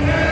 Yeah.